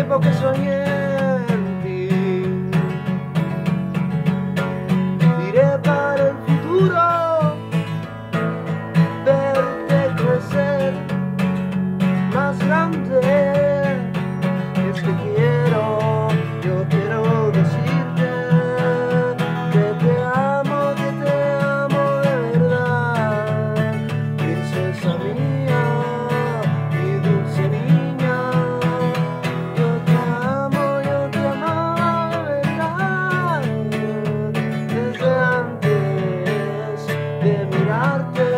tiempo que soñé. mirarte.